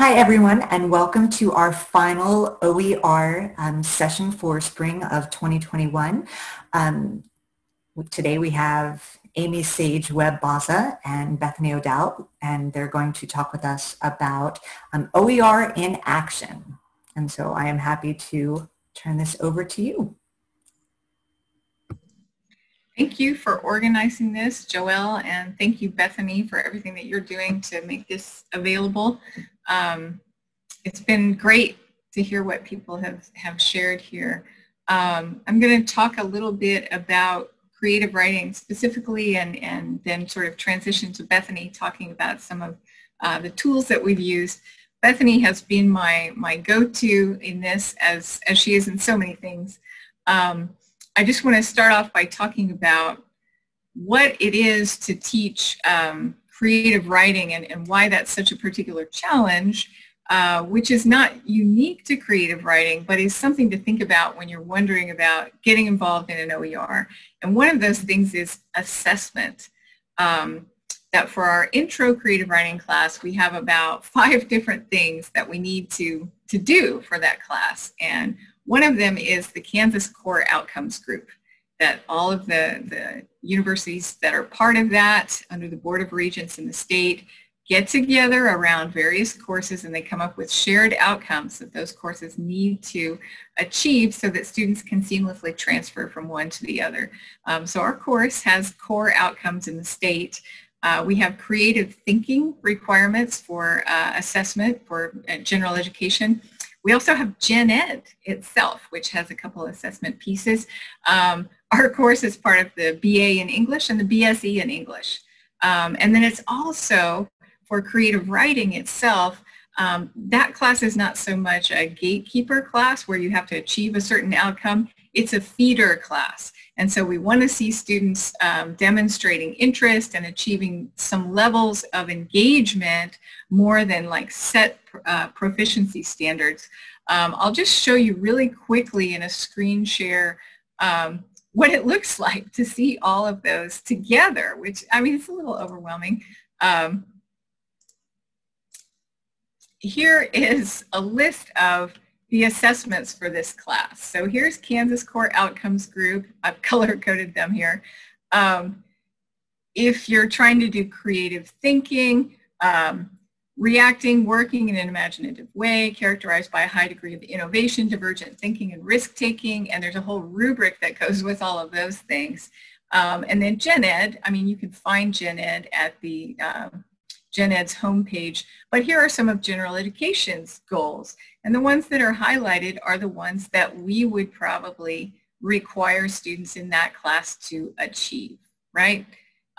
Hi, everyone, and welcome to our final OER um, session for spring of 2021. Um, today we have Amy Sage Webb Baza and Bethanie O'Dell, and they're going to talk with us about um, OER in action. And so I am happy to turn this over to you. Thank you for organizing this, Joelle, and thank you, Bethanie, for everything that you're doing to make this available. Um, it's been great to hear what people have, have shared here. Um, I'm going to talk a little bit about creative writing specifically and, and then sort of transition to Bethanie talking about some of uh, the tools that we've used. Bethanie has been my, my go-to in this as, as she is in so many things. Um, I just want to start off by talking about what it is to teach um, creative writing and, and why that's such a particular challenge, uh, which is not unique to creative writing, but is something to think about when you're wondering about getting involved in an OER. And one of those things is assessment. Um, that for our intro creative writing class, we have about five different things that we need to, to do for that class. And one of them is the Kansas Core Outcomes Group that all of the, the universities that are part of that under the Board of Regents in the state get together around various courses and they come up with shared outcomes that those courses need to achieve so that students can seamlessly transfer from one to the other. Um, so our course has core outcomes in the state. Uh, we have creative thinking requirements for uh, assessment for uh, general education. We also have Gen Ed itself, which has a couple assessment pieces. Um, our course is part of the BA in English and the BSE in English. Um, and then it's also for creative writing itself, um, that class is not so much a gatekeeper class where you have to achieve a certain outcome. It's a feeder class. And so we want to see students um, demonstrating interest and achieving some levels of engagement more than like set uh, proficiency standards. Um, I'll just show you really quickly in a screen share um, what it looks like to see all of those together, which, I mean, it's a little overwhelming. Um, here is a list of the assessments for this class. So here's Kansas Core Outcomes Group. I've color-coded them here. Um, if you're trying to do creative thinking, um, reacting, working in an imaginative way, characterized by a high degree of innovation, divergent thinking, and risk-taking. And there's a whole rubric that goes with all of those things. Um, and then Gen Ed, I mean, you can find Gen Ed at the um, Gen Ed's homepage. But here are some of general education's goals. And the ones that are highlighted are the ones that we would probably require students in that class to achieve, right?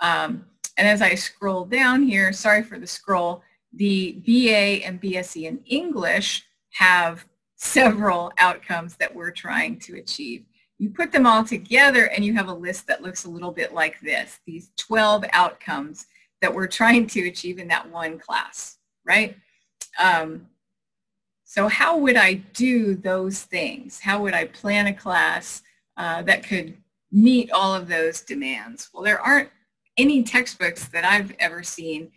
Um, and as I scroll down here, sorry for the scroll, the BA and BSE in English have several outcomes that we're trying to achieve. You put them all together and you have a list that looks a little bit like this, these 12 outcomes that we're trying to achieve in that one class, right? Um, so how would I do those things? How would I plan a class uh, that could meet all of those demands? Well, there aren't any textbooks that I've ever seen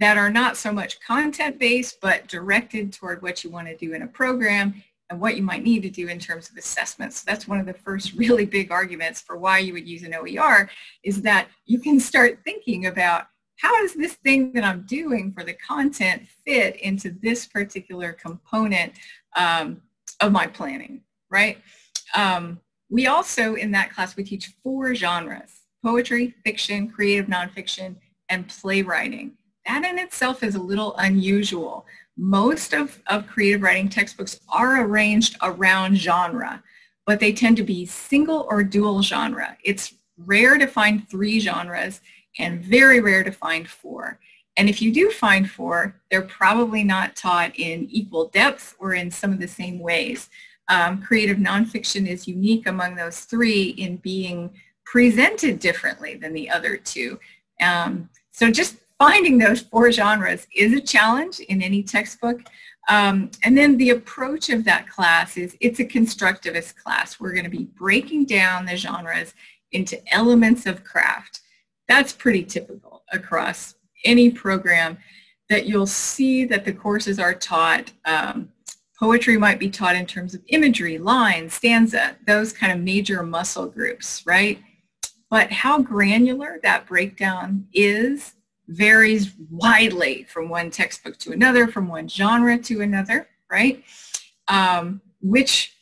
that are not so much content-based, but directed toward what you want to do in a program and what you might need to do in terms of assessments. So that's one of the first really big arguments for why you would use an OER is that you can start thinking about how does this thing that I'm doing for the content fit into this particular component um, of my planning, right? Um, we also, in that class, we teach four genres, poetry, fiction, creative nonfiction, and playwriting that in itself is a little unusual. Most of, of creative writing textbooks are arranged around genre, but they tend to be single or dual genre. It's rare to find three genres and very rare to find four. And if you do find four, they're probably not taught in equal depth or in some of the same ways. Um, creative nonfiction is unique among those three in being presented differently than the other two. Um, so just finding those four genres is a challenge in any textbook. Um, and then the approach of that class is it's a constructivist class. We're going to be breaking down the genres into elements of craft. That's pretty typical across any program that you'll see that the courses are taught um, Poetry might be taught in terms of imagery, line, stanza, those kind of major muscle groups, right? But how granular that breakdown is varies widely from one textbook to another, from one genre to another, right? Um, which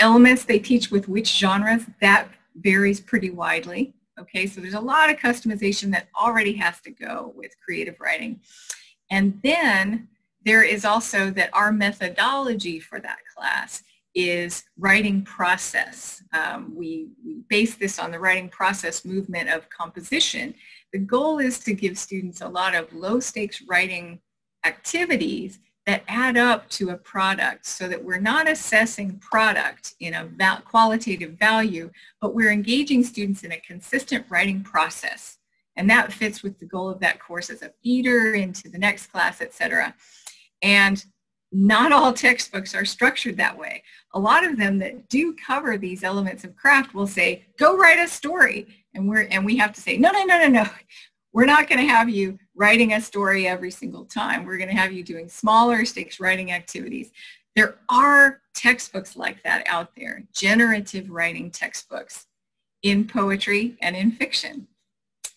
elements they teach with which genres, that varies pretty widely. Okay, so there's a lot of customization that already has to go with creative writing. And then there is also that our methodology for that class is writing process. Um, we, we base this on the writing process movement of composition. The goal is to give students a lot of low stakes writing activities that add up to a product so that we're not assessing product in a qualitative value, but we're engaging students in a consistent writing process. And that fits with the goal of that course as a feeder into the next class, et cetera. And not all textbooks are structured that way. A lot of them that do cover these elements of craft will say, go write a story. And, we're, and we have to say, no, no, no, no, no. We're not going to have you writing a story every single time. We're going to have you doing smaller stakes writing activities. There are textbooks like that out there, generative writing textbooks in poetry and in fiction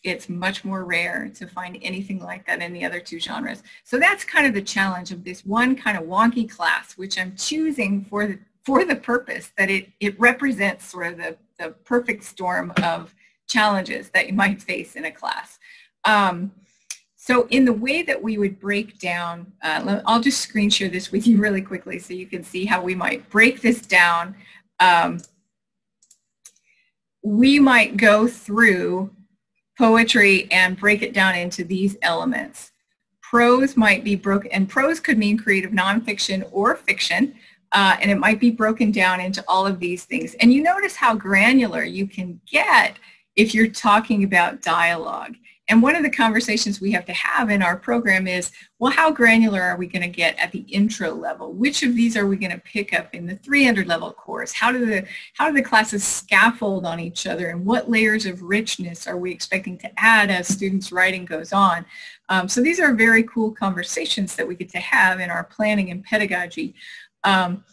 it's much more rare to find anything like that in the other two genres. So that's kind of the challenge of this one kind of wonky class, which I'm choosing for the, for the purpose that it, it represents sort of the, the perfect storm of challenges that you might face in a class. Um, so in the way that we would break down, uh, I'll just screen share this with you really quickly so you can see how we might break this down. Um, we might go through poetry and break it down into these elements. Prose might be broken, and prose could mean creative nonfiction or fiction, uh, and it might be broken down into all of these things. And you notice how granular you can get if you're talking about dialogue. And one of the conversations we have to have in our program is, well, how granular are we going to get at the intro level? Which of these are we going to pick up in the 300 level course? How do the how do the classes scaffold on each other, and what layers of richness are we expecting to add as students' writing goes on? Um, so these are very cool conversations that we get to have in our planning and pedagogy. Um,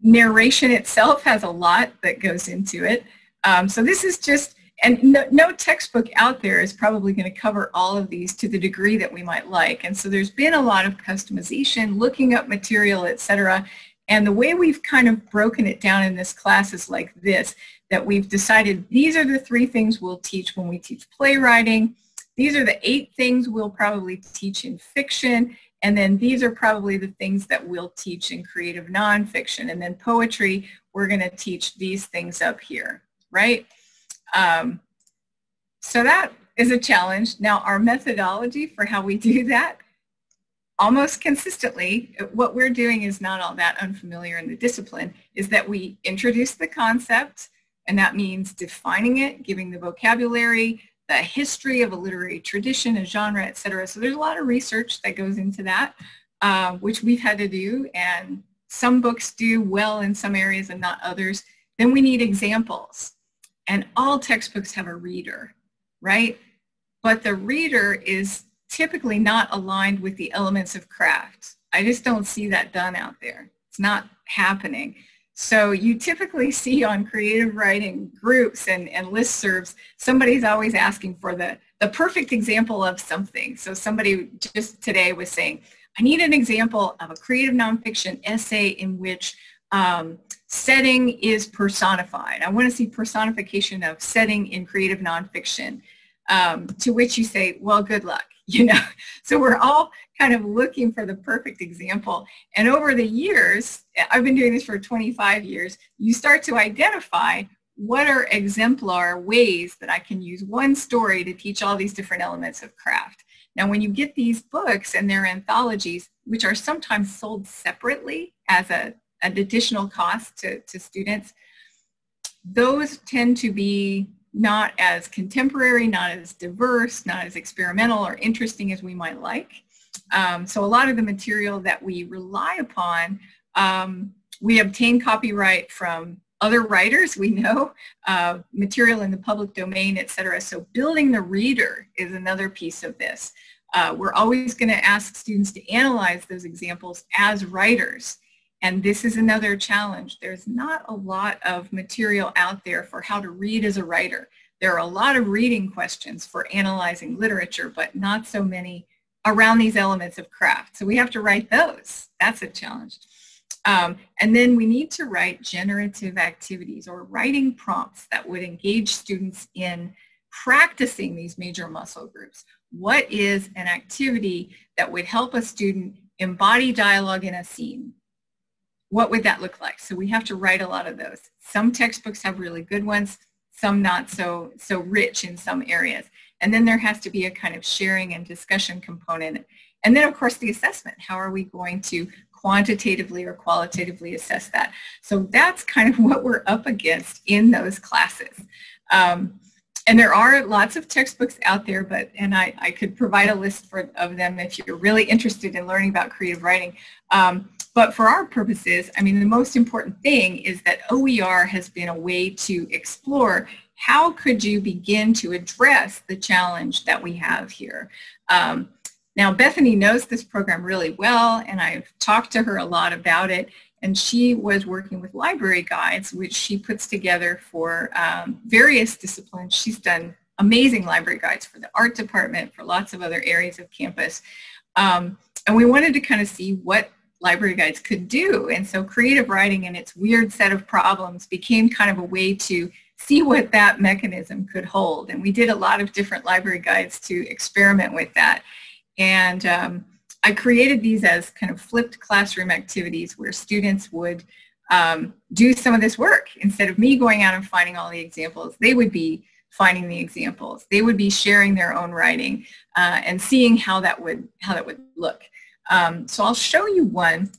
narration itself has a lot that goes into it. Um, so this is just and no, no, textbook out there is probably going to cover all of these to the degree that we might like. And so there's been a lot of customization, looking up material, etc. And the way we've kind of broken it down in this class is like this, that we've decided these are the three things we'll teach when we teach playwriting. These are the eight things we'll probably teach in fiction. And then these are probably the things that we'll teach in creative nonfiction. And then poetry, we're going to teach these things up here, right? Um, so that is a challenge. Now our methodology for how we do that, almost consistently, what we're doing is not all that unfamiliar in the discipline, is that we introduce the concept, and that means defining it, giving the vocabulary, the history of a literary tradition, a genre, et cetera. So there's a lot of research that goes into that, uh, which we've had to do, and some books do well in some areas and not others. Then we need examples. And all textbooks have a reader, right? But the reader is typically not aligned with the elements of craft. I just don't see that done out there. It's not happening. So you typically see on creative writing groups and, and listservs, somebody's always asking for the, the perfect example of something. So somebody just today was saying, I need an example of a creative nonfiction essay in which um, setting is personified. I want to see personification of setting in creative nonfiction, um, to which you say, well, good luck, you know. So we're all kind of looking for the perfect example. And over the years, I've been doing this for 25 years, you start to identify what are exemplar ways that I can use one story to teach all these different elements of craft. Now, when you get these books and they're anthologies, which are sometimes sold separately as a an additional cost to, to students, those tend to be not as contemporary, not as diverse, not as experimental or interesting as we might like. Um, so a lot of the material that we rely upon, um, we obtain copyright from other writers we know, uh, material in the public domain, et cetera. So building the reader is another piece of this. Uh, we're always going to ask students to analyze those examples as writers. And this is another challenge. There's not a lot of material out there for how to read as a writer. There are a lot of reading questions for analyzing literature, but not so many around these elements of craft. So we have to write those. That's a challenge. Um, and then we need to write generative activities or writing prompts that would engage students in practicing these major muscle groups. What is an activity that would help a student embody dialogue in a scene? What would that look like? So we have to write a lot of those. Some textbooks have really good ones, some not so, so rich in some areas. And then there has to be a kind of sharing and discussion component. And then of course the assessment. How are we going to quantitatively or qualitatively assess that. So that's kind of what we're up against in those classes. Um, and there are lots of textbooks out there, but and I, I could provide a list for, of them if you're really interested in learning about creative writing. Um, but for our purposes, I mean, the most important thing is that OER has been a way to explore how could you begin to address the challenge that we have here. Um, now, Bethanie knows this program really well, and I've talked to her a lot about it. And she was working with library guides, which she puts together for um, various disciplines. She's done amazing library guides for the art department, for lots of other areas of campus. Um, and we wanted to kind of see what library guides could do. And so creative writing and its weird set of problems became kind of a way to see what that mechanism could hold. And we did a lot of different library guides to experiment with that. And um, I created these as kind of flipped classroom activities where students would um, do some of this work. Instead of me going out and finding all the examples, they would be finding the examples. They would be sharing their own writing uh, and seeing how that would, how that would look. Um, so I'll show you one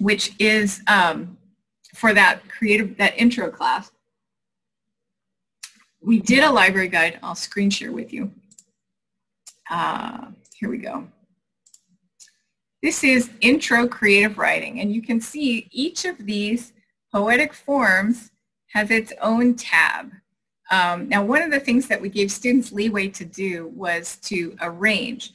which is um, for that creative, that intro class. We did a library guide. I'll screen share with you. Uh, here we go. This is Intro Creative Writing, and you can see each of these poetic forms has its own tab. Um, now, one of the things that we gave students leeway to do was to arrange.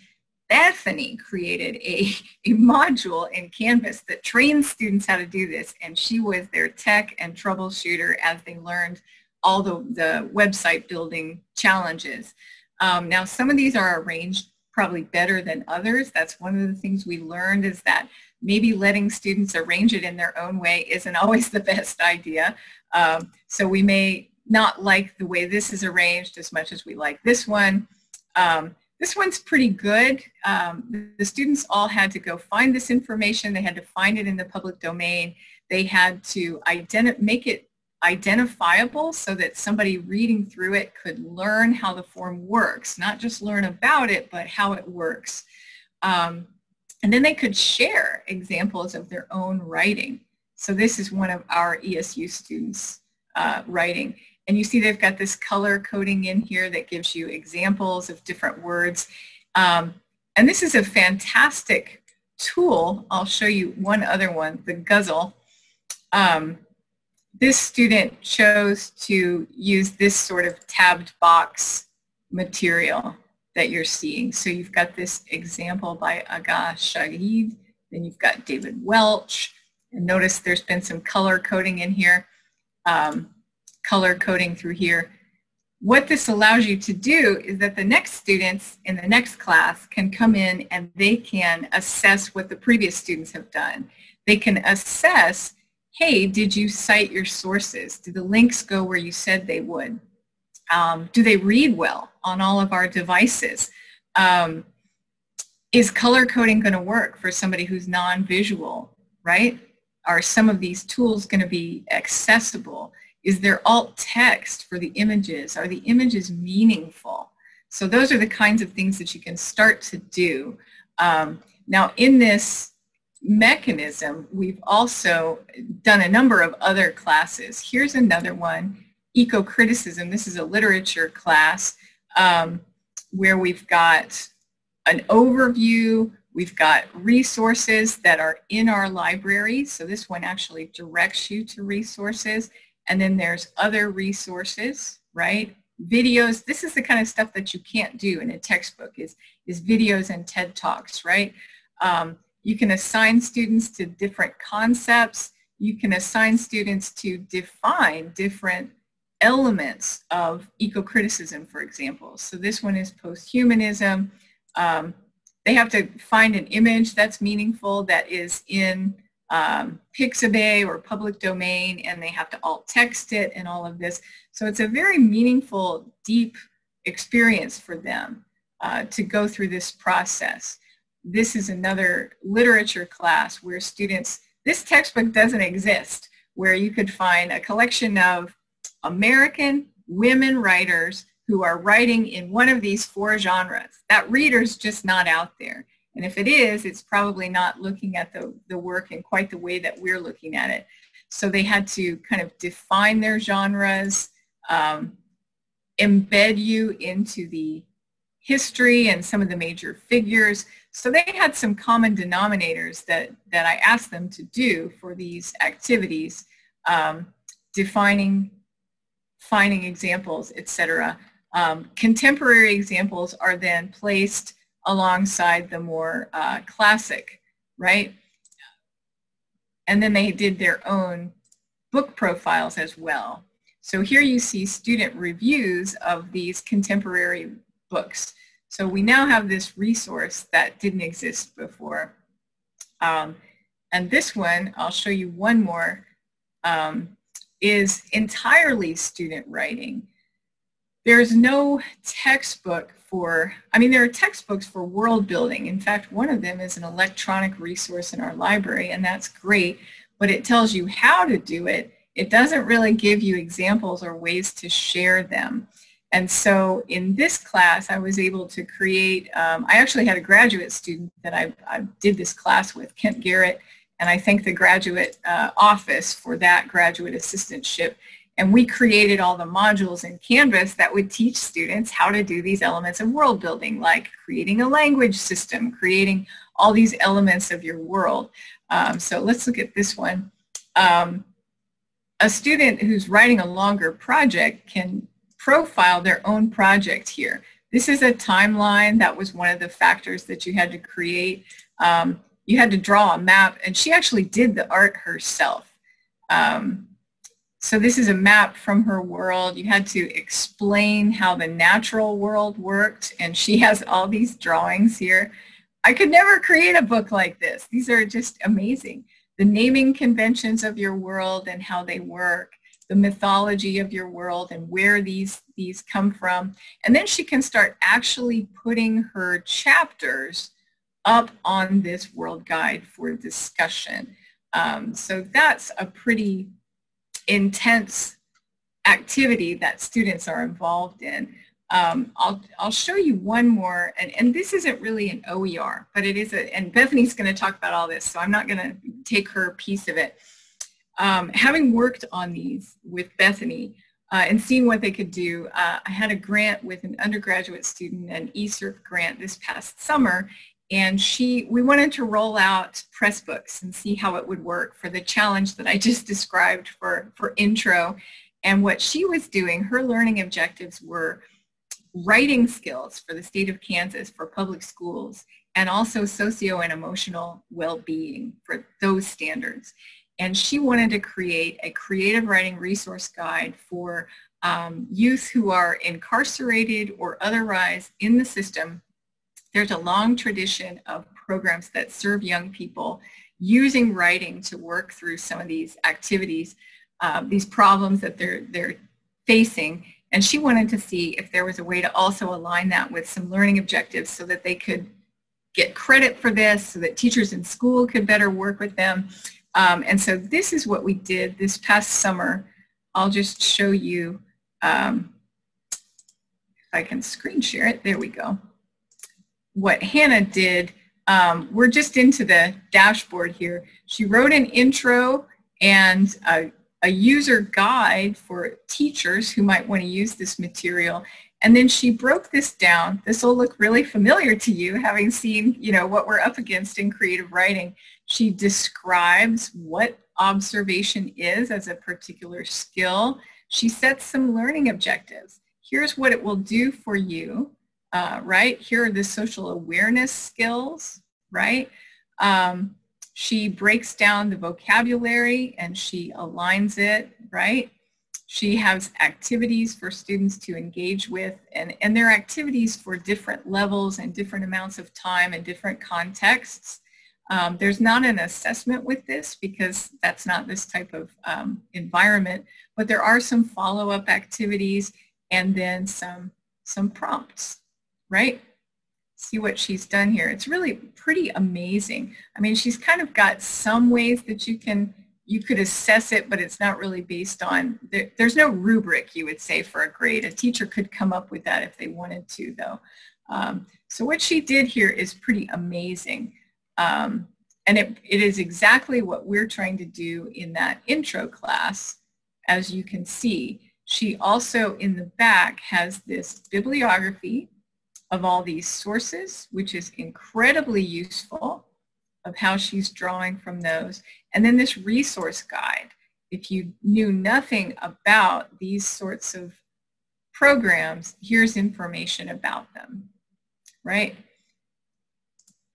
Bethanie created a, a module in Canvas that trains students how to do this, and she was their tech and troubleshooter as they learned all the, the website building challenges. Um, now, some of these are arranged probably better than others. That's one of the things we learned is that maybe letting students arrange it in their own way isn't always the best idea. Um, so we may not like the way this is arranged as much as we like this one. Um, this one's pretty good. Um, the students all had to go find this information. They had to find it in the public domain. They had to identify make it identifiable so that somebody reading through it could learn how the form works, not just learn about it, but how it works. Um, and then they could share examples of their own writing. So this is one of our ESU students uh, writing. And you see they've got this color coding in here that gives you examples of different words. Um, and this is a fantastic tool. I'll show you one other one, the Ghazal. Um, this student chose to use this sort of tabbed box material that you're seeing. So you've got this example by Agha Shahid, then you've got David Welch, and notice there's been some color coding in here, um, color coding through here. What this allows you to do is that the next students in the next class can come in and they can assess what the previous students have done. They can assess hey, did you cite your sources? Do the links go where you said they would? Um, do they read well on all of our devices? Um, is color coding going to work for somebody who's non-visual, right? Are some of these tools going to be accessible? Is there alt text for the images? Are the images meaningful? So those are the kinds of things that you can start to do. Um, now in this mechanism, we've also done a number of other classes. Here's another one, Eco-Criticism. This is a literature class um, where we've got an overview, we've got resources that are in our library. So this one actually directs you to resources. And then there's other resources, right? videos. This is the kind of stuff that you can't do in a textbook is, is videos and TED Talks, right? Um, you can assign students to different concepts. You can assign students to define different elements of eco-criticism, for example. So this one is post-humanism. Um, they have to find an image that's meaningful that is in um, Pixabay or public domain and they have to alt text it and all of this. So it's a very meaningful, deep experience for them uh, to go through this process. This is another literature class where students, this textbook doesn't exist, where you could find a collection of American women writers who are writing in one of these four genres. That reader's just not out there. And if it is, it's probably not looking at the, the work in quite the way that we're looking at it. So they had to kind of define their genres, um, embed you into the history and some of the major figures. So they had some common denominators that, that I asked them to do for these activities, um, defining, finding examples, etc. Um, contemporary examples are then placed alongside the more uh, classic, right? And then they did their own book profiles as well. So here you see student reviews of these contemporary books. So we now have this resource that didn't exist before. Um, and this one, I'll show you one more, um, is entirely student writing. There's no textbook for, I mean, there are textbooks for world building. In fact, one of them is an electronic resource in our library, and that's great, but it tells you how to do it. It doesn't really give you examples or ways to share them. And so in this class, I was able to create, um, I actually had a graduate student that I, I, did this class with, Kent Garrett, and I thank the graduate uh, office for that graduate assistantship. And we created all the modules in Canvas that would teach students how to do these elements of world building, like creating a language system, creating all these elements of your world. Um, so let's look at this one. Um, a student who's writing a longer project can profile their own project here. This is a timeline. That was one of the factors that you had to create. Um, you had to draw a map, and she actually did the art herself. Um, so this is a map from her world. You had to explain how the natural world worked, and she has all these drawings here. I could never create a book like this. These are just amazing. The naming conventions of your world and how they work, the mythology of your world and where these, these come from. And then she can start actually putting her chapters up on this world guide for discussion. Um, so that's a pretty intense activity that students are involved in. Um, I'll, I'll show you one more, and, and this isn't really an OER, but it is a, and Bethanie's going to talk about all this, so I'm not going to take her piece of it. Um, having worked on these with Bethanie uh, and seeing what they could do, uh, I had a grant with an undergraduate student, an ESERP grant this past summer, and she, we wanted to roll out Pressbooks and see how it would work for the challenge that I just described for, for intro. And what she was doing, her learning objectives were writing skills for the state of Kansas for public schools and also socio and emotional well-being for those standards. And she wanted to create a creative writing resource guide for um, youth who are incarcerated or otherwise in the system there's a long tradition of programs that serve young people using writing to work through some of these activities, uh, these problems that they're, they're facing. And she wanted to see if there was a way to also align that with some learning objectives so that they could get credit for this, so that teachers in school could better work with them. Um, and so this is what we did this past summer. I'll just show you, um, if I can screen share it, there we go what Hannah did, um, we're just into the dashboard here. She wrote an intro and a, a user guide for teachers who might want to use this material. And then she broke this down. This will look really familiar to you, having seen, you know, what we're up against in creative writing. She describes what observation is as a particular skill. She sets some learning objectives. here's what it will do for you, uh, right? Here are the social awareness skills, right? Um, she breaks down the vocabulary and she aligns it, right? She has activities for students to engage with and, and there are activities for different levels and different amounts of time and different contexts. Um, there's not an assessment with this because that's not this type of um, environment, but there are some follow-up activities and then some, some prompts, right? See what she's done here. It's really pretty amazing. I mean, she's kind of got some ways that you can you could assess it, but it's not really based on, there, there's no rubric, you would say, for a grade. A teacher could come up with that if they wanted to, though. Um, so what she did here is pretty amazing. Um, and it, it is exactly what we're trying to do in that intro class, as you can see. She also, in the back, has this bibliography of all these sources, which is incredibly useful of how she's drawing from those. And then this resource guide. If you knew nothing about these sorts of programs, here's information about them, right?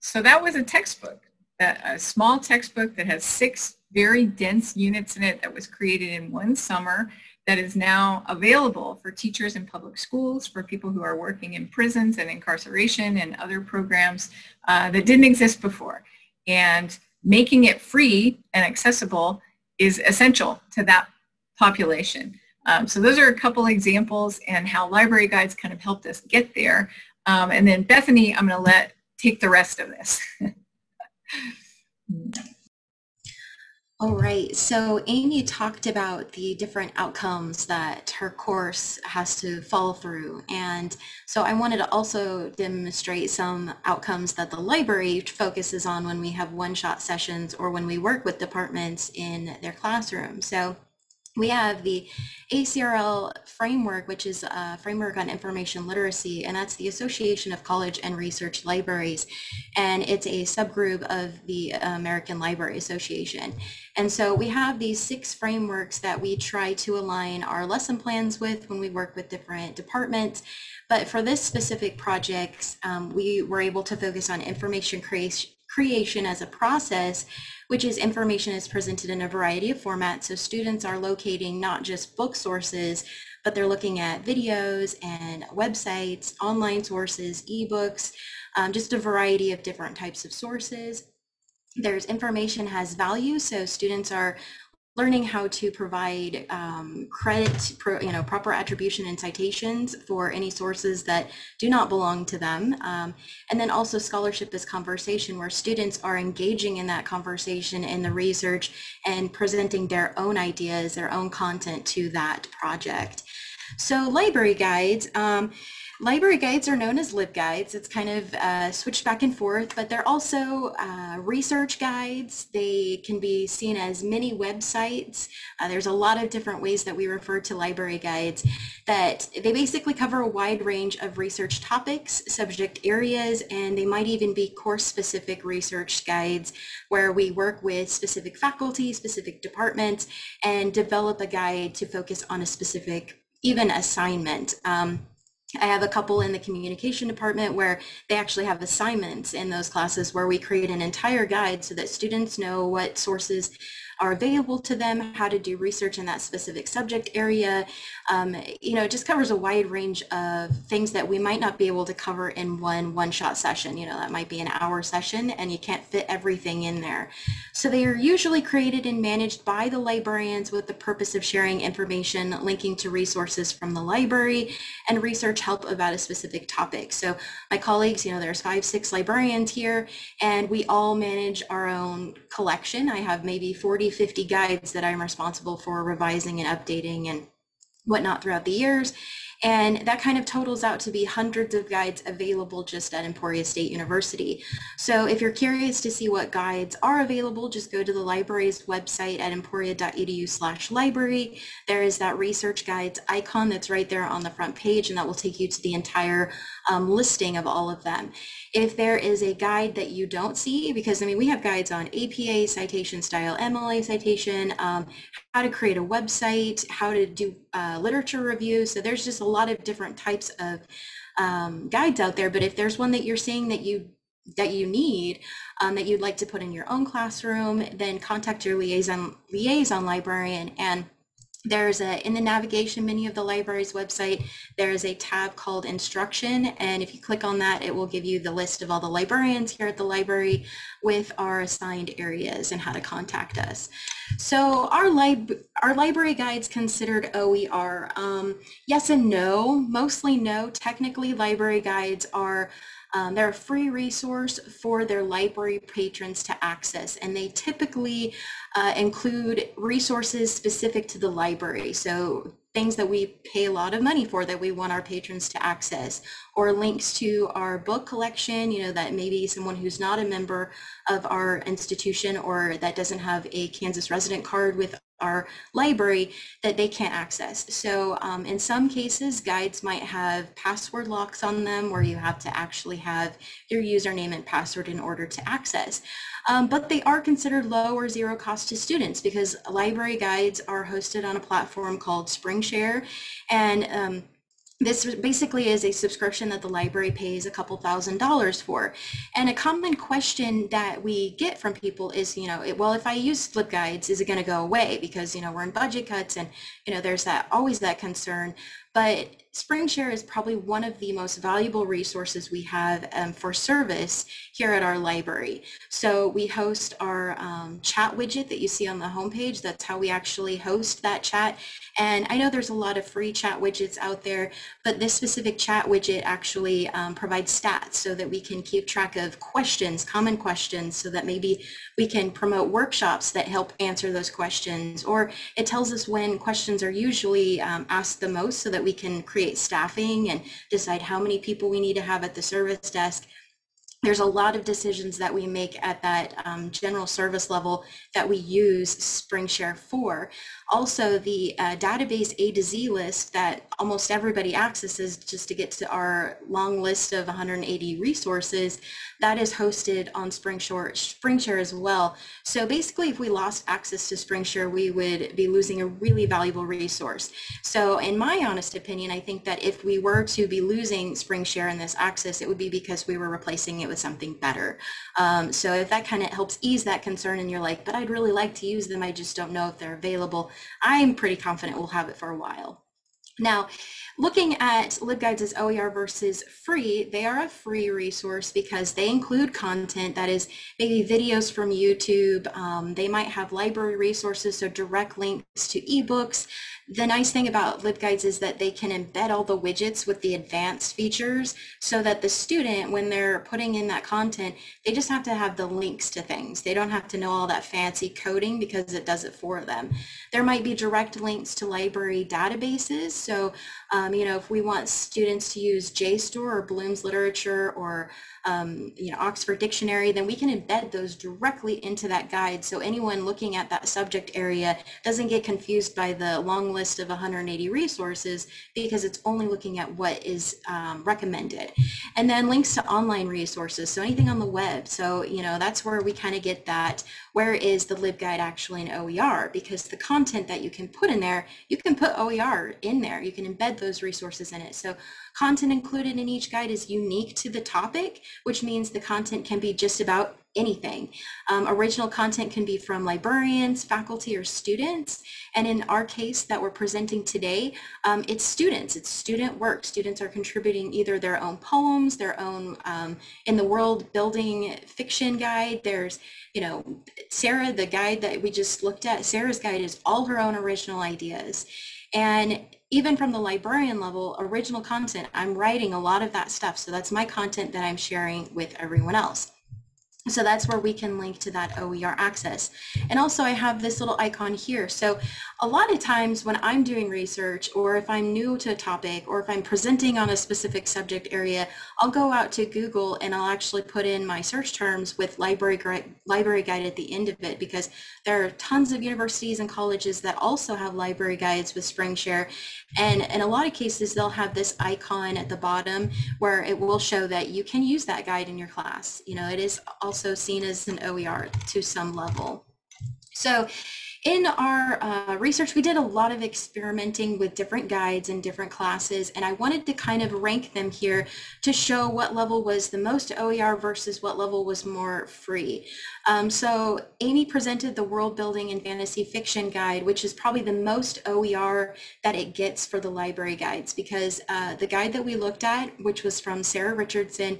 So that was a textbook, a small textbook that has six very dense units in it that was created in one summer that is now available for teachers in public schools, for people who are working in prisons and incarceration and other programs uh, that didn't exist before. And making it free and accessible is essential to that population. Um, so those are a couple examples and how library guides kind of helped us get there. Um, and then Bethanie, I'm going to let take the rest of this. All right, so Amy talked about the different outcomes that her course has to follow through. And so I wanted to also demonstrate some outcomes that the library focuses on when we have one-shot sessions or when we work with departments in their classroom. So we have the ACRL framework, which is a framework on information literacy, and that's the Association of College and Research Libraries. And it's a subgroup of the American Library Association. And so we have these six frameworks that we try to align our lesson plans with when we work with different departments. But for this specific project, um, we were able to focus on information creation creation as a process, which is information is presented in a variety of formats. So students are locating not just book sources, but they're looking at videos and websites, online sources, ebooks, um, just a variety of different types of sources. There's information has value, so students are learning how to provide um, credit, pro, you know, proper attribution and citations for any sources that do not belong to them. Um, and then also scholarship is conversation where students are engaging in that conversation in the research and presenting their own ideas, their own content to that project. So library guides, um, Library guides are known as LibGuides. It's kind of uh, switched back and forth, but they're also uh, research guides. They can be seen as mini websites. Uh, there's a lot of different ways that we refer to library guides that they basically cover a wide range of research topics, subject areas, and they might even be course-specific research guides where we work with specific faculty, specific departments, and develop a guide to focus on a specific even assignment. Um, I have a couple in the communication department where they actually have assignments in those classes where we create an entire guide so that students know what sources are available to them, how to do research in that specific subject area. Um, you know, it just covers a wide range of things that we might not be able to cover in one one-shot session. You know, that might be an hour session and you can't fit everything in there. So they are usually created and managed by the librarians with the purpose of sharing information, linking to resources from the library and research help about a specific topic. So my colleagues, you know, there's five, six librarians here and we all manage our own collection. I have maybe 40 50 guides that I'm responsible for revising and updating and whatnot throughout the years. And that kind of totals out to be hundreds of guides available just at Emporia State University. So if you're curious to see what guides are available, just go to the library's website at emporia.edu slash library. There is that research guides icon that's right there on the front page and that will take you to the entire um, listing of all of them. If there is a guide that you don't see, because I mean, we have guides on APA citation style, MLA citation, um, how to create a website, how to do uh, literature review. So there's just a lot of different types of um, guides out there. But if there's one that you're seeing that you that you need um, that you'd like to put in your own classroom, then contact your liaison liaison librarian and there's a, in the navigation menu of the library's website, there is a tab called instruction. And if you click on that, it will give you the list of all the librarians here at the library with our assigned areas and how to contact us. So our, lib our library guides considered OER. Um, yes and no, mostly no. Technically, library guides are um, they're a free resource for their library patrons to access, and they typically uh, include resources specific to the library. So things that we pay a lot of money for that we want our patrons to access or links to our book collection, you know, that maybe someone who's not a member of our institution or that doesn't have a Kansas resident card with our library that they can't access. So um, in some cases, guides might have password locks on them where you have to actually have your username and password in order to access. Um, but they are considered low or zero cost to students because library guides are hosted on a platform called SpringShare. And um, this basically is a subscription that the library pays a couple thousand dollars for. And a common question that we get from people is, you know, well, if I use LibGuides, is it going to go away? Because, you know, we're in budget cuts and, you know, there's that always that concern. But SpringShare is probably one of the most valuable resources we have um, for service here at our library. So we host our um, chat widget that you see on the homepage. That's how we actually host that chat. And I know there's a lot of free chat widgets out there, but this specific chat widget actually um, provides stats so that we can keep track of questions, common questions, so that maybe we can promote workshops that help answer those questions. Or it tells us when questions are usually um, asked the most so that we can create create staffing and decide how many people we need to have at the service desk there's a lot of decisions that we make at that um, general service level that we use SpringShare for. Also, the uh, database A to Z list that almost everybody accesses just to get to our long list of 180 resources, that is hosted on SpringShare, SpringShare as well. So basically, if we lost access to SpringShare, we would be losing a really valuable resource. So in my honest opinion, I think that if we were to be losing SpringShare and this access, it would be because we were replacing it with something better. Um, so if that kind of helps ease that concern and you're like, but I'd really like to use them, I just don't know if they're available, I'm pretty confident we'll have it for a while. Now, looking at LibGuides as OER versus free, they are a free resource because they include content that is maybe videos from YouTube. Um, they might have library resources, so direct links to ebooks. The nice thing about LibGuides is that they can embed all the widgets with the advanced features so that the student, when they're putting in that content, they just have to have the links to things. They don't have to know all that fancy coding because it does it for them. There might be direct links to library databases. So, um, you know, if we want students to use JSTOR or Bloom's Literature or um, you know, Oxford Dictionary, then we can embed those directly into that guide. So anyone looking at that subject area doesn't get confused by the long list of 180 resources because it's only looking at what is um, recommended. And then links to online resources. So anything on the web. So, you know, that's where we kind of get that, where is the LibGuide actually in OER? Because the content that you can put in there, you can put OER in there. You can embed those resources in it. So Content included in each guide is unique to the topic, which means the content can be just about anything. Um, original content can be from librarians, faculty, or students. And in our case that we're presenting today, um, it's students. It's student work. Students are contributing either their own poems, their own um, in the world building fiction guide. There's, you know, Sarah, the guide that we just looked at, Sarah's guide is all her own original ideas. And even from the librarian level, original content, I'm writing a lot of that stuff. So that's my content that I'm sharing with everyone else. So that's where we can link to that OER access. And also I have this little icon here. So a lot of times when I'm doing research or if I'm new to a topic or if I'm presenting on a specific subject area, I'll go out to Google and I'll actually put in my search terms with library, library guide at the end of it because there are tons of universities and colleges that also have library guides with SpringShare. And in a lot of cases, they'll have this icon at the bottom where it will show that you can use that guide in your class. You know, it is also seen as an OER to some level. So In our uh, research, we did a lot of experimenting with different guides and different classes, and I wanted to kind of rank them here to show what level was the most OER versus what level was more free. Um, so Amy presented the world building and fantasy fiction guide, which is probably the most OER that it gets for the library guides, because uh, the guide that we looked at, which was from Sarah Richardson,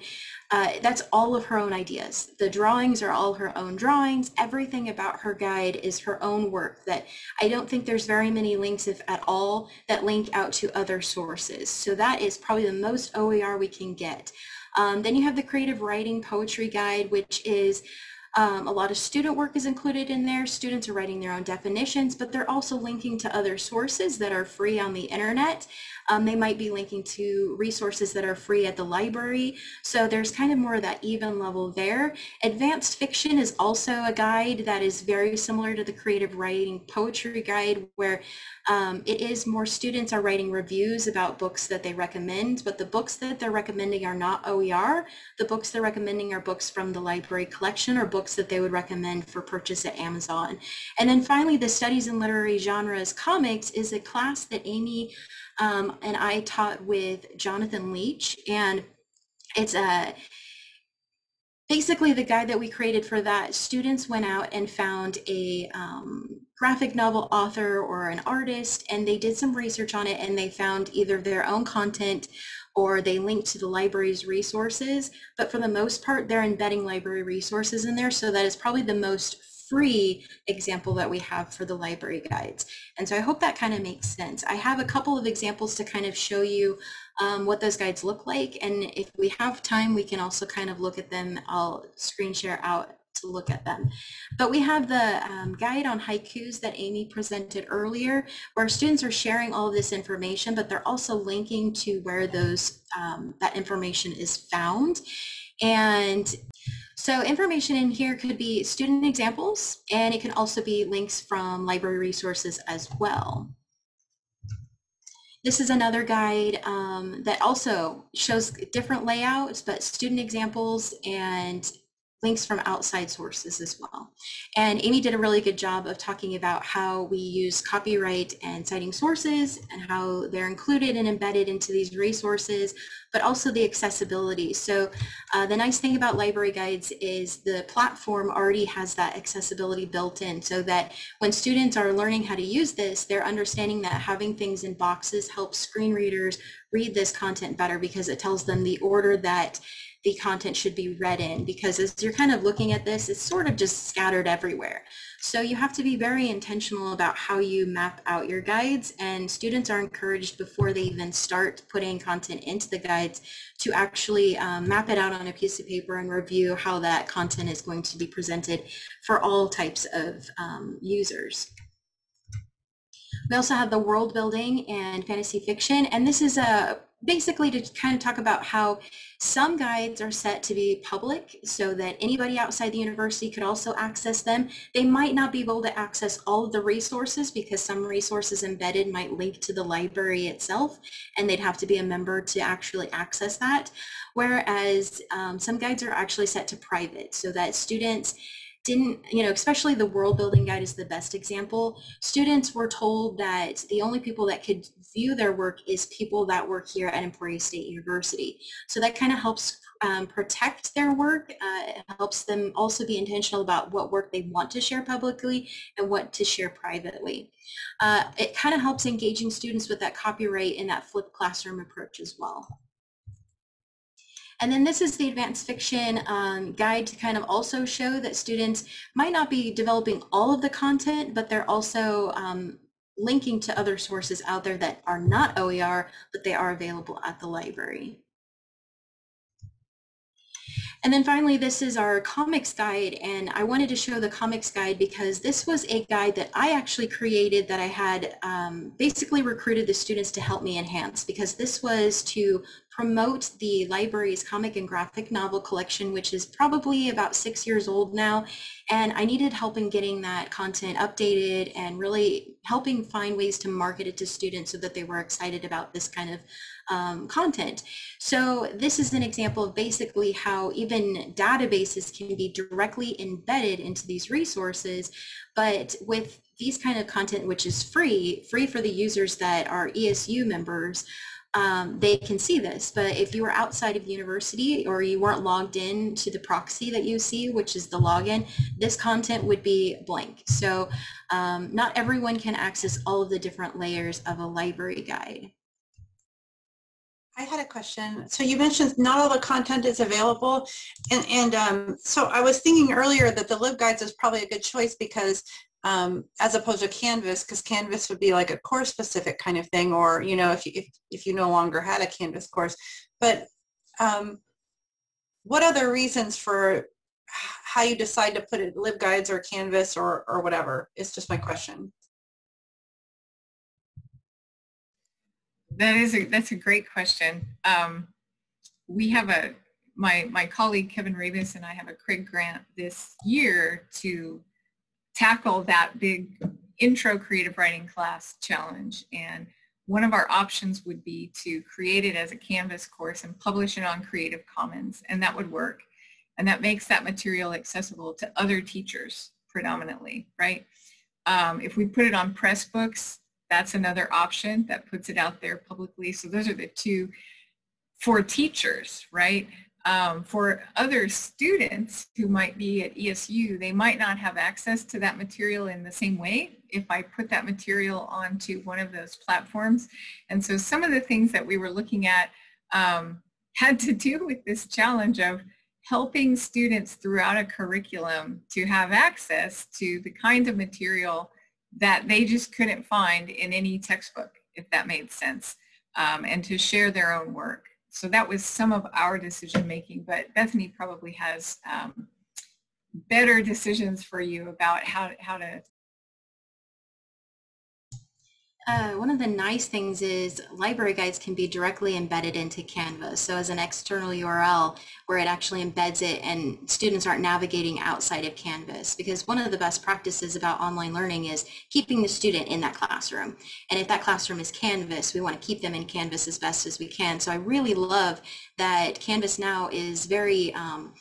uh, that's all of her own ideas. The drawings are all her own drawings. Everything about her guide is her own work that I don't think there's very many links, if at all, that link out to other sources. So that is probably the most OER we can get. Um, then you have the creative writing poetry guide, which is um, a lot of student work is included in there. Students are writing their own definitions, but they're also linking to other sources that are free on the internet. Um, they might be linking to resources that are free at the library. So there's kind of more of that even level there. Advanced fiction is also a guide that is very similar to the creative writing poetry guide where um, it is more students are writing reviews about books that they recommend, but the books that they're recommending are not OER. The books they're recommending are books from the library collection or books that they would recommend for purchase at Amazon. And then finally, the Studies in Literary Genres Comics is a class that Amy um, and I taught with Jonathan Leach, and it's a basically the guide that we created for that. Students went out and found a um, graphic novel author or an artist, and they did some research on it, and they found either their own content or they linked to the library's resources. But for the most part, they're embedding library resources in there, so that is probably the most free example that we have for the library guides. And so I hope that kind of makes sense. I have a couple of examples to kind of show you um, what those guides look like. And if we have time, we can also kind of look at them. I'll screen share out to look at them. But we have the um, guide on haikus that Amy presented earlier, where students are sharing all of this information, but they're also linking to where those um, that information is found. And so information in here could be student examples, and it can also be links from library resources as well. This is another guide um, that also shows different layouts, but student examples and links from outside sources as well. And Amy did a really good job of talking about how we use copyright and citing sources and how they're included and embedded into these resources, but also the accessibility. So uh, the nice thing about library guides is the platform already has that accessibility built in so that when students are learning how to use this, they're understanding that having things in boxes helps screen readers read this content better because it tells them the order that the content should be read in because as you're kind of looking at this, it's sort of just scattered everywhere. So you have to be very intentional about how you map out your guides and students are encouraged before they even start putting content into the guides to actually um, map it out on a piece of paper and review how that content is going to be presented for all types of um, users. We also have the world building and fantasy fiction, and this is a basically to kind of talk about how some guides are set to be public so that anybody outside the university could also access them. They might not be able to access all of the resources because some resources embedded might link to the library itself and they'd have to be a member to actually access that. Whereas um, some guides are actually set to private so that students didn't, you know, especially the world building guide is the best example. Students were told that the only people that could view their work is people that work here at Emporia State University. So that kind of helps um, protect their work. Uh, it helps them also be intentional about what work they want to share publicly and what to share privately. Uh, it kind of helps engaging students with that copyright and that flipped classroom approach as well. And then this is the advanced fiction um, guide to kind of also show that students might not be developing all of the content, but they're also um, linking to other sources out there that are not OER, but they are available at the library. And then finally, this is our comics guide. And I wanted to show the comics guide because this was a guide that I actually created that I had um, basically recruited the students to help me enhance because this was to promote the library's comic and graphic novel collection, which is probably about six years old now. And I needed help in getting that content updated and really helping find ways to market it to students so that they were excited about this kind of um, content. So this is an example of basically how even databases can be directly embedded into these resources, but with these kind of content, which is free, free for the users that are ESU members, um, they can see this. But if you were outside of university or you weren't logged in to the proxy that you see, which is the login, this content would be blank. So um, not everyone can access all of the different layers of a library guide. I had a question. So you mentioned not all the content is available. And, and um, so I was thinking earlier that the LibGuides is probably a good choice because um, as opposed to Canvas, because Canvas would be like a course specific kind of thing, or, you know, if you, if, if you no longer had a Canvas course. But um, what other reasons for how you decide to put it LibGuides or Canvas or, or whatever is just my question. That is a, that's a great question. Um, we have a, my, my colleague Kevin Rabas and I have a Craig grant this year to tackle that big intro creative writing class challenge. And one of our options would be to create it as a Canvas course and publish it on Creative Commons, and that would work. And that makes that material accessible to other teachers predominantly, right? Um, if we put it on Pressbooks, that's another option that puts it out there publicly. So those are the two for teachers, right? Um, for other students who might be at ESU, they might not have access to that material in the same way if I put that material onto one of those platforms. And so some of the things that we were looking at um, had to do with this challenge of helping students throughout a curriculum to have access to the kind of material that they just couldn't find in any textbook, if that made sense, um, and to share their own work. So that was some of our decision making, but Bethanie probably has um, better decisions for you about how, how to uh, one of the nice things is library guides can be directly embedded into Canvas. So as an external URL where it actually embeds it and students aren't navigating outside of Canvas. Because one of the best practices about online learning is keeping the student in that classroom. And if that classroom is Canvas, we want to keep them in Canvas as best as we can. So I really love that Canvas now is very um,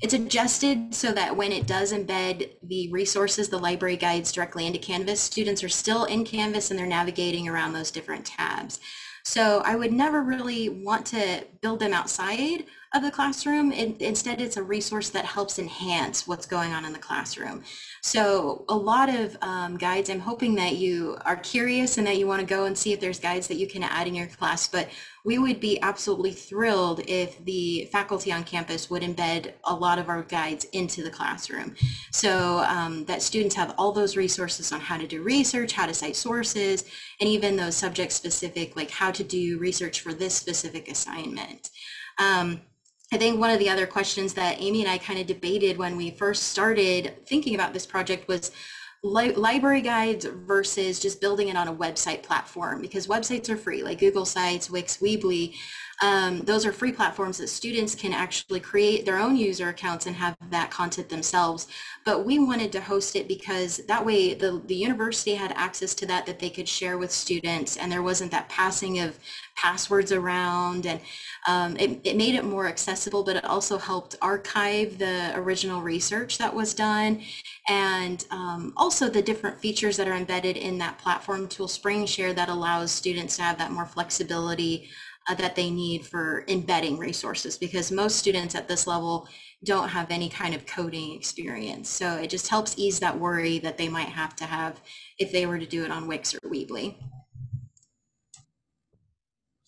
it's adjusted so that when it does embed the resources, the library guides directly into Canvas, students are still in Canvas and they're navigating around those different tabs. So I would never really want to build them outside of the classroom. instead, it's a resource that helps enhance what's going on in the classroom. So a lot of um, guides, I'm hoping that you are curious and that you want to go and see if there's guides that you can add in your class. But we would be absolutely thrilled if the faculty on campus would embed a lot of our guides into the classroom so um, that students have all those resources on how to do research, how to cite sources, and even those subject specific, like how to do research for this specific assignment. Um, I think one of the other questions that Amy and I kind of debated when we first started thinking about this project was li library guides versus just building it on a website platform because websites are free like Google Sites, Wix, Weebly. Um, those are free platforms that students can actually create their own user accounts and have that content themselves. But we wanted to host it because that way the, the university had access to that that they could share with students and there wasn't that passing of passwords around and um, it, it made it more accessible, but it also helped archive the original research that was done and um, also the different features that are embedded in that platform tool SpringShare that allows students to have that more flexibility uh, that they need for embedding resources because most students at this level don't have any kind of coding experience. So it just helps ease that worry that they might have to have if they were to do it on Wix or Weebly.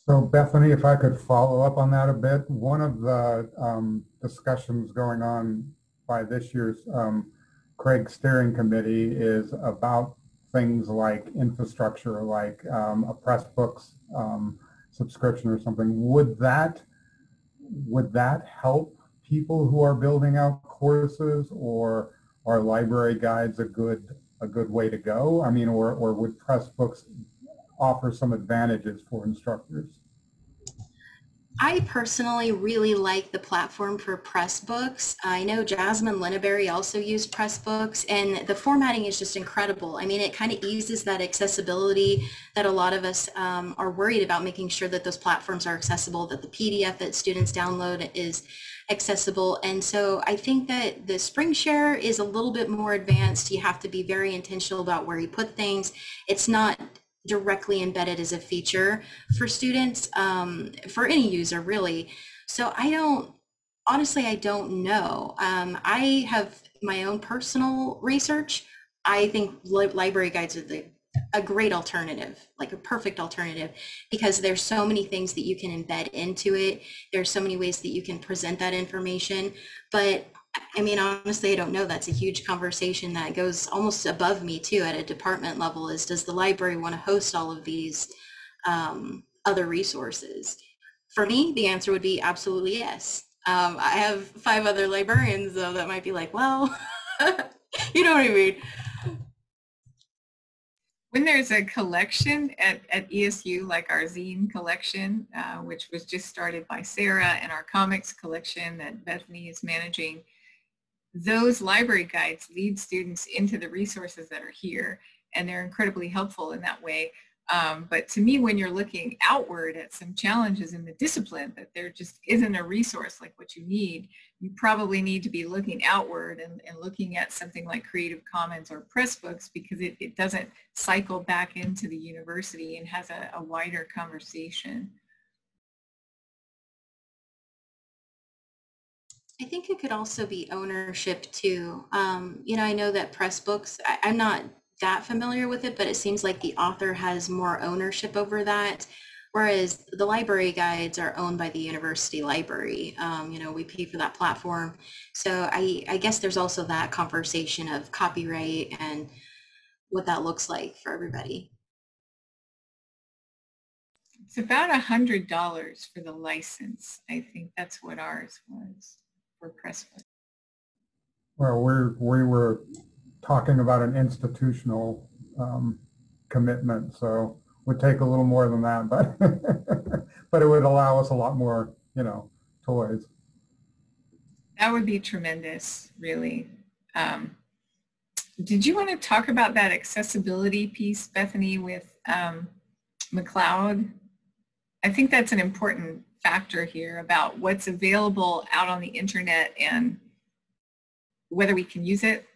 So Bethanie, if I could follow up on that a bit, one of the um, discussions going on by this year's um, Craig Steering Committee is about things like infrastructure, like um, a Pressbooks um, subscription or something, would that would that help people who are building out courses or are library guides a good a good way to go? I mean, or, or would Pressbooks offer some advantages for instructors? I personally really like the platform for Pressbooks. I know Jasmine Linneberry also used Pressbooks and the formatting is just incredible. I mean, it kind of eases that accessibility that a lot of us um, are worried about making sure that those platforms are accessible, that the PDF that students download is accessible. And so I think that the SpringShare is a little bit more advanced. You have to be very intentional about where you put things. It's not directly embedded as a feature for students, um, for any user really. So I don't, honestly, I don't know. Um, I have my own personal research. I think li library guides are the a great alternative, like a perfect alternative, because there's so many things that you can embed into it. There's so many ways that you can present that information. But I mean, honestly, I don't know. That's a huge conversation that goes almost above me too at a department level is does the library want to host all of these um, other resources? For me, the answer would be absolutely yes. Um, I have five other librarians though that might be like, well, you know what I mean? When there's a collection at, at ESU, like our zine collection, uh, which was just started by Sarah, and our comics collection that Bethanie is managing, those library guides lead students into the resources that are here and they're incredibly helpful in that way. Um, but to me, when you're looking outward at some challenges in the discipline that there just isn't a resource like what you need, you probably need to be looking outward and, and looking at something like Creative Commons or Pressbooks because it, it doesn't cycle back into the university and has a, a wider conversation. I think it could also be ownership too. Um, you know, I know that Pressbooks, I, I'm not that familiar with it, but it seems like the author has more ownership over that. Whereas the library guides are owned by the university library. Um, you know, we pay for that platform. So I, I guess there's also that conversation of copyright and what that looks like for everybody. It's about a hundred dollars for the license. I think that's what ours was Well, we're, we were talking about an institutional um, commitment, so would take a little more than that, but but it would allow us a lot more, you know, toys. That would be tremendous, really. Um, did you want to talk about that accessibility piece, Bethanie, with um, McCloud? I think that's an important factor here about what's available out on the internet and whether we can use it.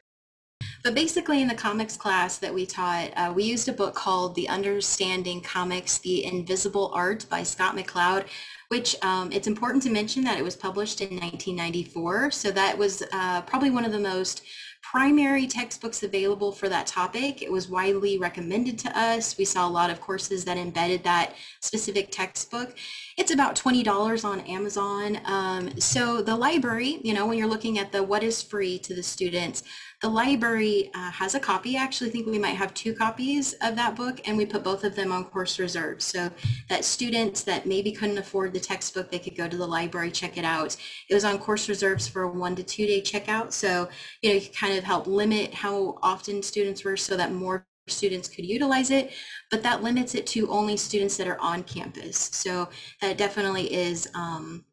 But basically in the comics class that we taught, uh, we used a book called The Understanding Comics, The Invisible Art by Scott McCloud, which um, it's important to mention that it was published in 1994. So that was uh, probably one of the most primary textbooks available for that topic. It was widely recommended to us. We saw a lot of courses that embedded that specific textbook. It's about $20 on Amazon. Um, so the library, you know, when you're looking at the what is free to the students, the library uh, has a copy. I actually think we might have two copies of that book and we put both of them on course reserve so that students that maybe couldn't afford the textbook, they could go to the library, check it out. It was on course reserves for a one to two day checkout. So, you know, you kind of help limit how often students were so that more students could utilize it, but that limits it to only students that are on campus. So that definitely is um,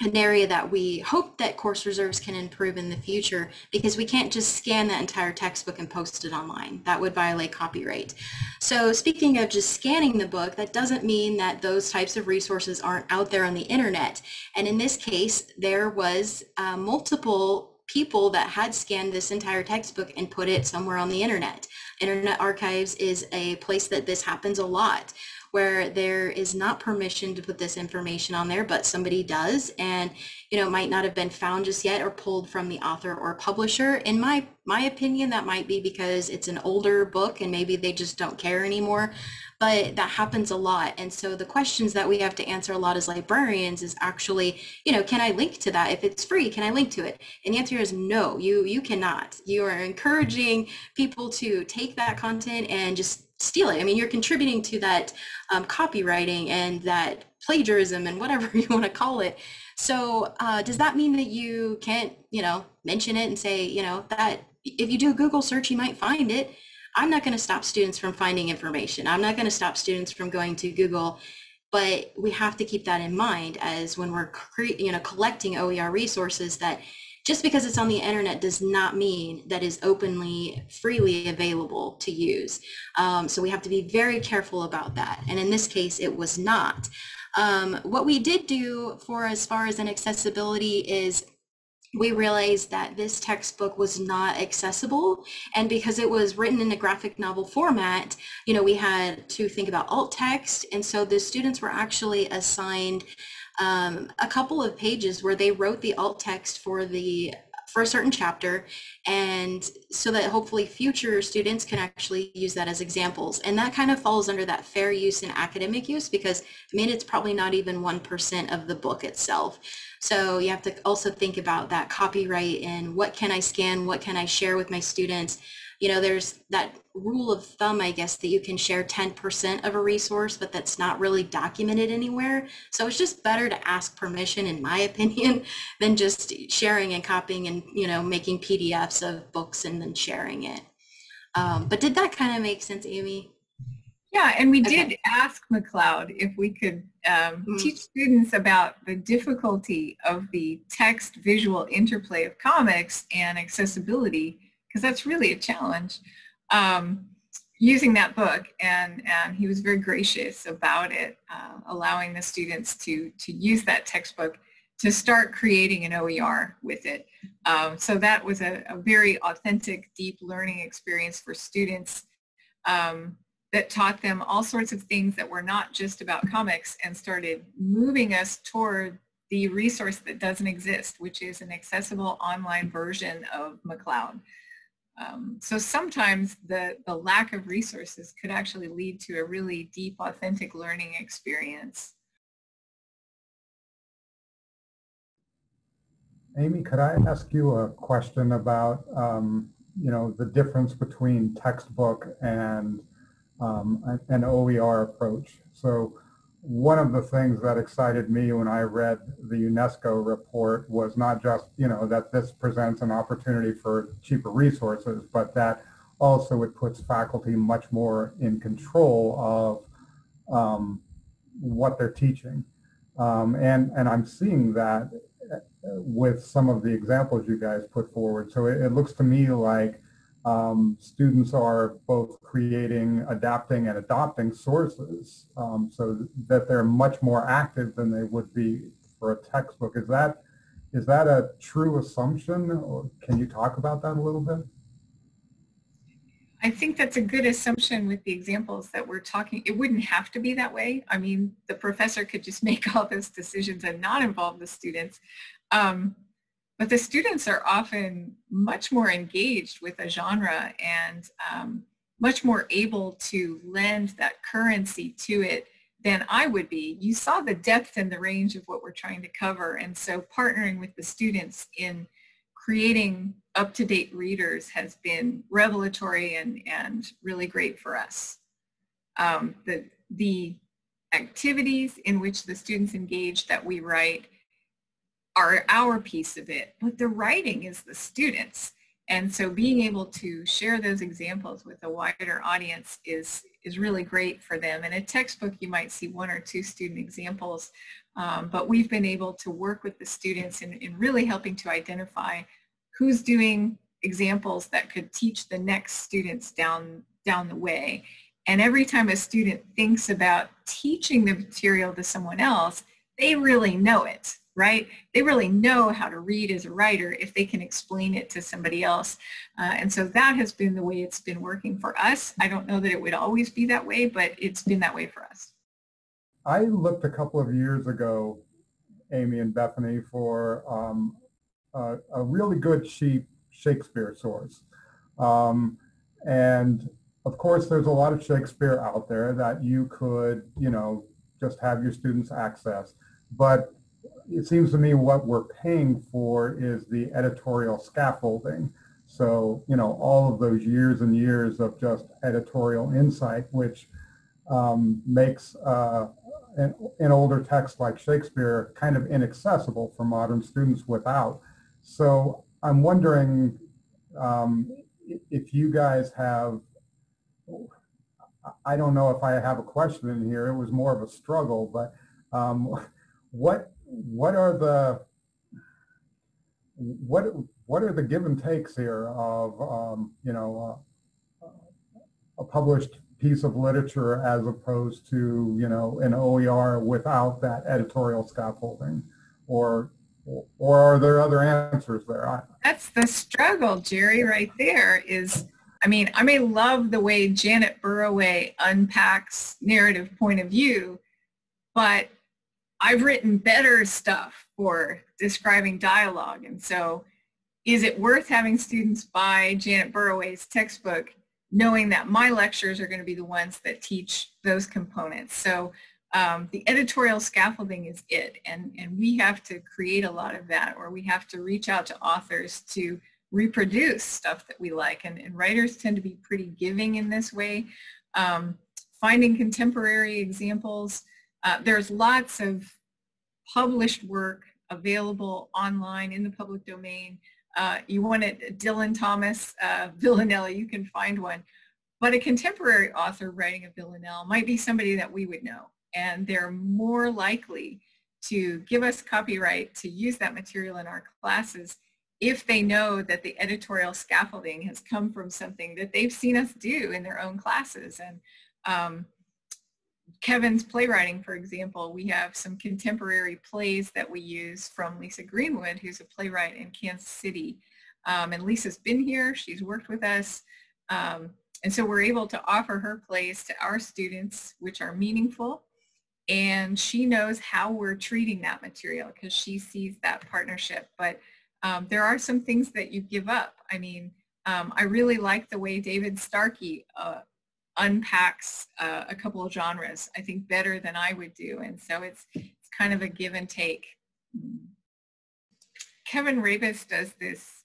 an area that we hope that course reserves can improve in the future because we can't just scan that entire textbook and post it online. That would violate copyright. So speaking of just scanning the book, that doesn't mean that those types of resources aren't out there on the internet. And in this case, there was uh, multiple people that had scanned this entire textbook and put it somewhere on the internet. Internet Archives is a place that this happens a lot where there is not permission to put this information on there, but somebody does and you know might not have been found just yet or pulled from the author or publisher. In my my opinion, that might be because it's an older book and maybe they just don't care anymore but that happens a lot. And so the questions that we have to answer a lot as librarians is actually, you know, can I link to that? If it's free, can I link to it? And the answer is no, you, you cannot. You are encouraging people to take that content and just steal it. I mean, you're contributing to that um, copywriting and that plagiarism and whatever you want to call it. So uh, does that mean that you can't, you know, mention it and say, you know, that if you do a Google search, you might find it. I'm not going to stop students from finding information. I'm not going to stop students from going to Google but we have to keep that in mind as when we're you know collecting OER resources that just because it's on the internet does not mean that is openly freely available to use. Um, so we have to be very careful about that. And in this case it was not. Um, what we did do for as far as an accessibility is we realized that this textbook was not accessible. And because it was written in a graphic novel format you know we had to think about alt text. And so the students were actually assigned um, a couple of pages where they wrote the alt text for the for a certain chapter and so that hopefully future students can actually use that as examples. And that kind of falls under that fair use and academic use because I mean it's probably not even 1% of the book itself. So you have to also think about that copyright and what can I scan what can I share with my students you know, there's that rule of thumb, I guess, that you can share 10% of a resource, but that's not really documented anywhere. So it's just better to ask permission, in my opinion, than just sharing and copying and, you know, making PDFs of books and then sharing it. Um, but did that kind of make sense, Amy? Yeah, and we okay. did ask McCloud if we could um, mm. teach students about the difficulty of the text visual interplay of comics and accessibility because that's really a challenge um, using that book and, and he was very gracious about it, uh, allowing the students to, to use that textbook to start creating an OER with it. Um, so that was a, a, very authentic, deep learning experience for students um, that taught them all sorts of things that were not just about comics and started moving us toward the resource that doesn't exist, which is an accessible online version of McCloud. Um, so sometimes the, the lack of resources could actually lead to a really deep, authentic learning experience. Amy, could I ask you a question about, um, you know, the difference between textbook and um, an OER approach? So one of the things that excited me when I read the UNESCO report was not just, you know, that this presents an opportunity for cheaper resources, but that also it puts faculty much more in control of um, what they're teaching. Um, and, and I'm seeing that with some of the examples you guys put forward. So it, it looks to me like um, students are both creating, adapting, and adopting sources um, so that they're much more active than they would be for a textbook. Is that is that a true assumption, or can you talk about that a little bit? I think that's a good assumption with the examples that we're talking. It wouldn't have to be that way. I mean, the professor could just make all those decisions and not involve the students. Um, but the students are often much more engaged with a genre and um, much more able to lend that currency to it than I would be. You saw the depth and the range of what we're trying to cover. And so partnering with the students in creating up-to-date readers has been revelatory and, and really great for us. Um, the, the activities in which the students engage that we write are our piece of it, but the writing is the students. And so being able to share those examples with a wider audience is, is really great for them. In a textbook, you might see one or two student examples, um, but we've been able to work with the students in, in really helping to identify who's doing examples that could teach the next students down, down the way. And every time a student thinks about teaching the material to someone else, they really know it right? They really know how to read as a writer if they can explain it to somebody else. Uh, and so that has been the way it's been working for us. I don't know that it would always be that way, but it's been that way for us. I looked a couple of years ago, Amy and Bethanie, for um, a, a, really good cheap Shakespeare source. Um, and of course, there's a lot of Shakespeare out there that you could, you know, just have your students access. But it seems to me what we're paying for is the editorial scaffolding. So, you know, all of those years and years of just editorial insight, which um, makes uh, an, an, older text like Shakespeare kind of inaccessible for modern students without. So I'm wondering um, if you guys have, I don't know if I have a question in here. It was more of a struggle, but um, what what are the what what are the give and takes here of um, you know uh, a published piece of literature as opposed to you know an OER without that editorial scaffolding, or or are there other answers there? That's the struggle, Jerry. Right there is. I mean, I may love the way Janet Burroway unpacks narrative point of view, but I've written better stuff for describing dialogue. And so is it worth having students buy Janet Burroway's textbook knowing that my lectures are going to be the ones that teach those components? So um, the editorial scaffolding is it. And, and we have to create a lot of that or we have to reach out to authors to reproduce stuff that we like. And, and writers tend to be pretty giving in this way. Um, finding contemporary examples, uh, there's lots of published work available online in the public domain. Uh, you want it, Dylan Thomas, uh, Villanelle, you can find one. But a contemporary author writing a Villanelle might be somebody that we would know. And they're more likely to give us copyright to use that material in our classes if they know that the editorial scaffolding has come from something that they've seen us do in their own classes. And um, Kevin's playwriting, for example, we have some contemporary plays that we use from Lisa Greenwood, who's a playwright in Kansas City. Um, and Lisa's been here, she's worked with us. Um, and so we're able to offer her plays to our students, which are meaningful. And she knows how we're treating that material because she sees that partnership. But um, there are some things that you give up. I mean, um, I really like the way David Starkey uh, unpacks uh, a couple of genres, I think, better than I would do. And so it's, it's kind of a give and take. Kevin Rabas does this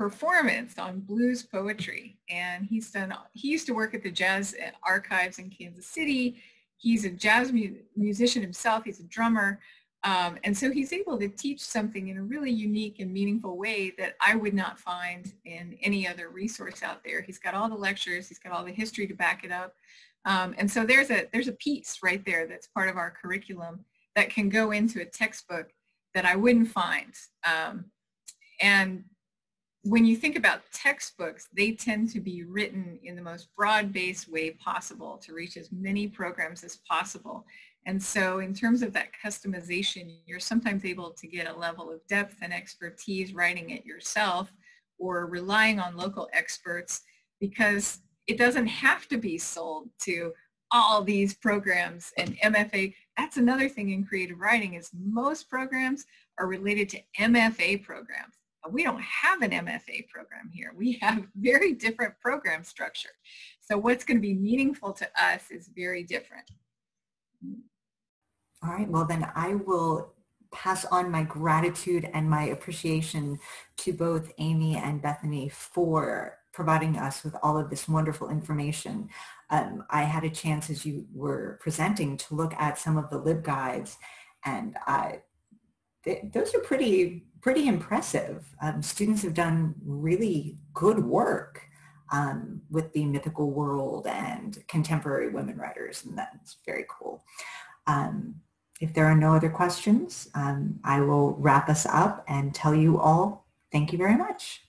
performance on blues poetry. And he's done, he used to work at the Jazz Archives in Kansas City. He's a jazz mu musician himself. He's a drummer. Um, and so he's able to teach something in a really unique and meaningful way that I would not find in any other resource out there. He's got all the lectures, he's got all the history to back it up. Um, and so there's a, there's a piece right there that's part of our curriculum that can go into a textbook that I wouldn't find. Um, and when you think about textbooks, they tend to be written in the most broad-based way possible to reach as many programs as possible. And so in terms of that customization, you're sometimes able to get a level of depth and expertise writing it yourself or relying on local experts because it doesn't have to be sold to all these programs and MFA. That's another thing in creative writing is most programs are related to MFA programs. We don't have an MFA program here. We have very different program structure. So what's going to be meaningful to us is very different. All right, well then I will pass on my gratitude and my appreciation to both Amy and Bethanie for providing us with all of this wonderful information. Um, I had a chance as you were presenting to look at some of the LibGuides and I, those are pretty, pretty impressive. Um, students have done really good work um, with the mythical world and contemporary women writers and that's very cool. Um, if there are no other questions, um, I will wrap us up and tell you all thank you very much.